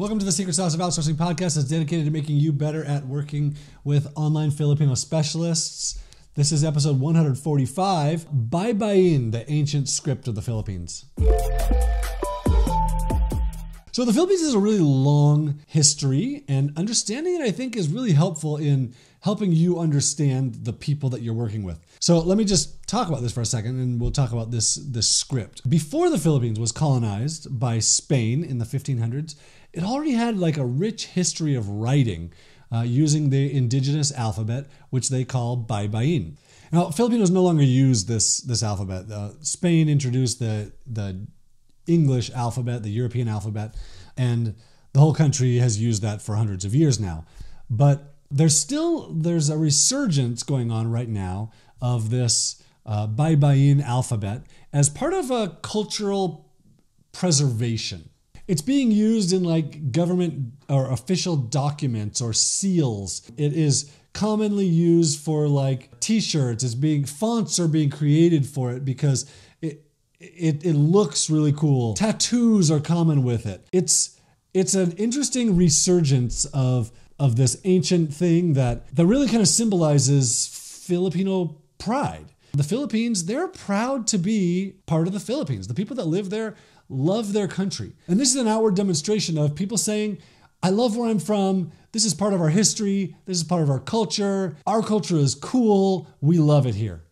Welcome to the Secret Sauce of Outsourcing podcast that's dedicated to making you better at working with online Filipino specialists. This is episode 145 Baybayin, the ancient script of the Philippines. So, the Philippines has a really long history, and understanding it, I think, is really helpful in helping you understand the people that you're working with. So, let me just talk about this for a second, and we'll talk about this, this script. Before the Philippines was colonized by Spain in the 1500s, it already had like a rich history of writing uh, using the indigenous alphabet, which they call Baybayin. Now, Filipinos no longer use this this alphabet. Uh, Spain introduced the the English alphabet, the European alphabet, and the whole country has used that for hundreds of years now. But there's still there's a resurgence going on right now of this uh, Baybayin alphabet as part of a cultural preservation. It's being used in like government or official documents or seals. It is commonly used for like t-shirts. It's being fonts are being created for it because it it, it looks really cool. Tattoos are common with it. It's it's an interesting resurgence of of this ancient thing that that really kind of symbolizes Filipino pride. The Philippines, they're proud to be part of the Philippines. The people that live there love their country. And this is an outward demonstration of people saying, I love where I'm from. This is part of our history. This is part of our culture. Our culture is cool. We love it here.